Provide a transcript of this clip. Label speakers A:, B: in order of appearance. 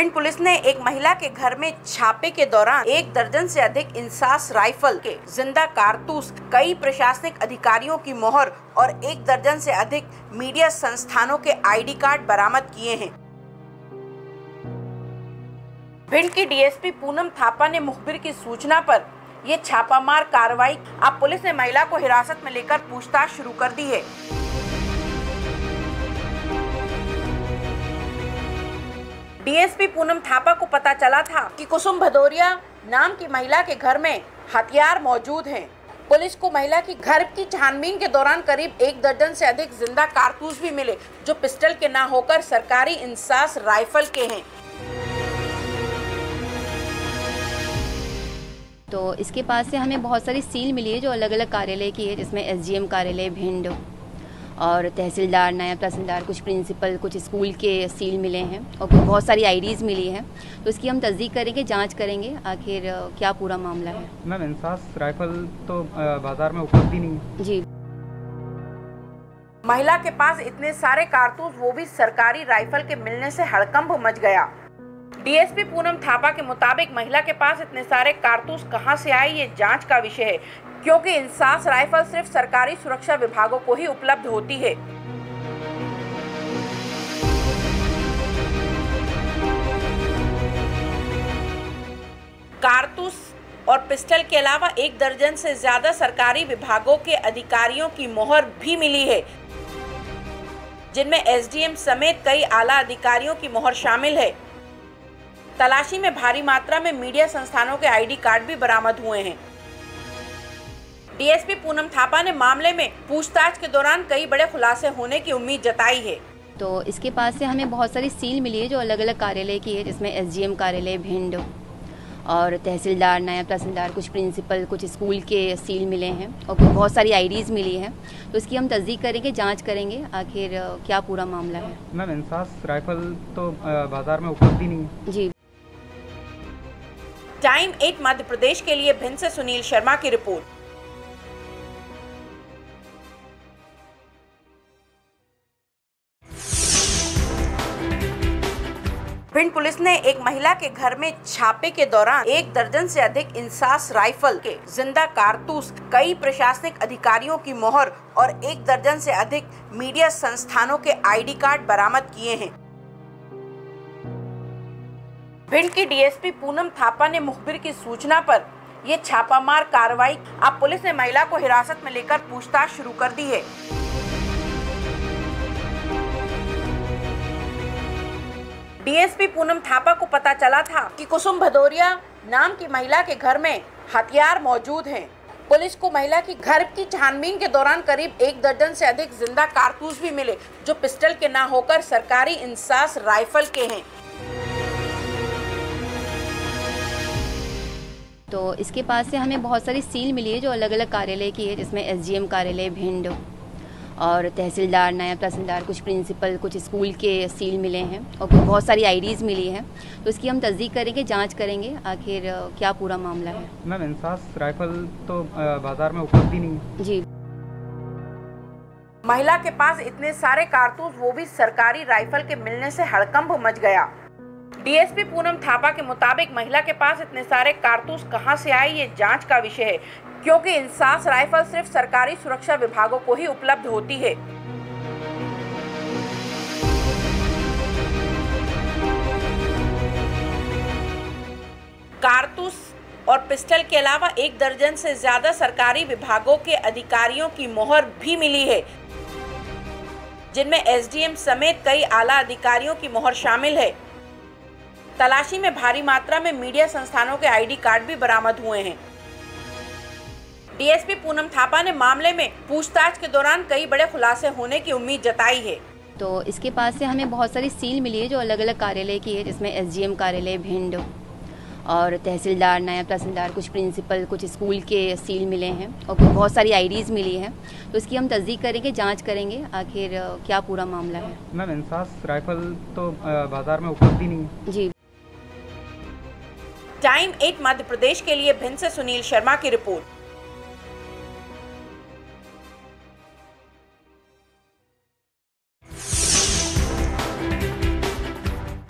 A: Police ने एक महिला के घर में छापे के दौरान एक दर्जन से अधिक इंसास राइफल के ज़िंदा कारतूस, कई प्रशासनिक अधिकारियों की मोहर और एक दर्जन से अधिक मीडिया संस्थानों के आईडी कार्ड बरामद किए हैं। भिंड की डीएसपी पूनम थापा ने मुखबिर की सूचना पर ये छापामार कार्रवाई अब पुलिस ने महिला को हिरासत में लेकर पूछताछ शुरू कर दी है। डीएसपी पूनम थापा को पता चला था कि कुसुम भदौरिया नाम की महिला के घर में हथियार मौजूद हैं। पुलिस को महिला की घर की छानबीन के दौरान करीब एक दर्जन से अधिक ज़िंदा कारतूस भी मिले, जो पिस्टल के ना होकर सरकारी इंसास राइफल के हैं
B: तो इसके पास से हमें बहुत सारी सील मिली है, जो अलग अलग कार्यालय की है, जिसमें एसजीएम कार्यालय, भिंड और तहसीलदार नायब तहसीलदार कुछ प्रिंसिपल कुछ स्कूल के सील मिले हैं और बहुत सारी आईडीज़ मिली हैं। तो इसकी हम तस्दीक करेंगे जाँच करेंगे आखिर क्या पूरा मामला है।
C: मैम इंसास राइफल तो बाज़ार में उपलब्ध ही नहीं है।
B: जी।
A: महिला के पास इतने सारे कारतूस वो भी सरकारी राइफल के मिलने से हड़कंप मच गया। डीएसपी पूनम थापा के मुताबिक महिला के पास इतने सारे कारतूस कहाँ से आए ये जाँच का विषय है। क्योंकि इंसास राइफल सिर्फ़ सरकारी सुरक्षा विभागों को ही उपलब्ध होती है। कारतूस और पिस्टल के अलावा एक दर्जन से ज़्यादा सरकारी विभागों के अधिकारियों की मोहर भी मिली है, जिनमें एसडीएम समेत कई आला अधिकारियों की मोहर शामिल है। तलाशी में भारी मात्रा में मीडिया संस्थानों के आईडी कार्ड भी बरामद हुए हैं। डीएसपी पूनम थापा ने मामले में पूछताछ के दौरान कई बड़े खुलासे होने की उम्मीद जताई है।
B: तो इसके पास से हमें बहुत सारी सील मिली है जो अलग अलग कार्यालय की है जिसमें एसजीएम कार्यालय भिंड और तहसीलदार नायब तहसीलदार कुछ प्रिंसिपल कुछ स्कूल के सील मिले हैं और बहुत सारी आईडीज़ मिली हैं। तो इसकी हम तस्दीक करेंगे जाँच करेंगे आखिर क्या पूरा मामला है।
C: मैम इंसास राइफल तो बाज़ार में उपलब्ध ही नहीं है।
B: जी।
A: टाइम एट मध्य प्रदेश के लिए भिंड से सुनील शर्मा की रिपोर्ट। भिंड पुलिस ने एक महिला के घर में छापे के दौरान एक दर्जन से अधिक इंसास राइफल के ज़िंदा कारतूस, कई प्रशासनिक अधिकारियों की मोहर और एक दर्जन से अधिक मीडिया संस्थानों के आईडी कार्ड बरामद किए हैं। भिंड की डीएसपी पूनम थापा ने मुखबिर की सूचना पर ये छापामार कार्रवाई अब पुलिस ने महिला को हिरासत में लेकर पूछताछ शुरू कर दी है। डीएसपी पूनम थापा को पता चला था कि कुसुम भदौरिया नाम की महिला के घर में हथियार मौजूद हैं। पुलिस को महिला की घर की छानबीन के दौरान करीब एक दर्जन से अधिक ज़िंदा कारतूस भी मिले, जो पिस्टल के ना होकर सरकारी इंसास राइफल के हैं
B: तो इसके पास से हमें बहुत सारी सील मिली है, जो अलग अलग कार्यालय की है, जिसमें एसजीएम कार्यालय, भिंड और तहसीलदार नायब तहसीलदार कुछ प्रिंसिपल कुछ स्कूल के सील मिले हैं और बहुत सारी आईडीज़ मिली हैं। तो इसकी हम तस्दीक करेंगे जाँच करेंगे आखिर क्या पूरा मामला है।
C: मैम इंसास राइफल तो बाज़ार में उपलब्ध ही नहीं है।
B: जी।
A: महिला के पास इतने सारे कारतूस वो भी सरकारी राइफल के मिलने से हड़कंप मच गया। डीएसपी पूनम थापा के मुताबिक महिला के पास इतने सारे कारतूस कहाँ से आए ये जाँच का विषय है। क्योंकि इंसास राइफल सिर्फ़ सरकारी सुरक्षा विभागों को ही उपलब्ध होती है। कारतूस और पिस्टल के अलावा एक दर्जन से ज़्यादा सरकारी विभागों के अधिकारियों की मोहर भी मिली है, जिनमें एसडीएम समेत कई आला अधिकारियों की मोहर शामिल है। तलाशी में भारी मात्रा में मीडिया संस्थानों के आईडी कार्ड भी बरामद हुए हैं। डीएसपी पूनम थापा ने मामले में पूछताछ के दौरान कई बड़े खुलासे होने की उम्मीद जताई है।
B: तो इसके पास से हमें बहुत सारी सील मिली है जो अलग अलग कार्यालय की है जिसमें एसजीएम कार्यालय भिंड और तहसीलदार नायब तहसीलदार कुछ प्रिंसिपल कुछ स्कूल के सील मिले हैं और बहुत सारी आईडीज़ मिली हैं। तो इसकी हम तस्दीक करेंगे जाँच करेंगे आखिर क्या पूरा मामला है।
C: मैम इंसास राइफल तो बाज़ार में उपलब्ध ही नहीं है।
B: जी।
A: टाइम एट मध्य प्रदेश के लिए भिंड से सुनील शर्मा की रिपोर्ट।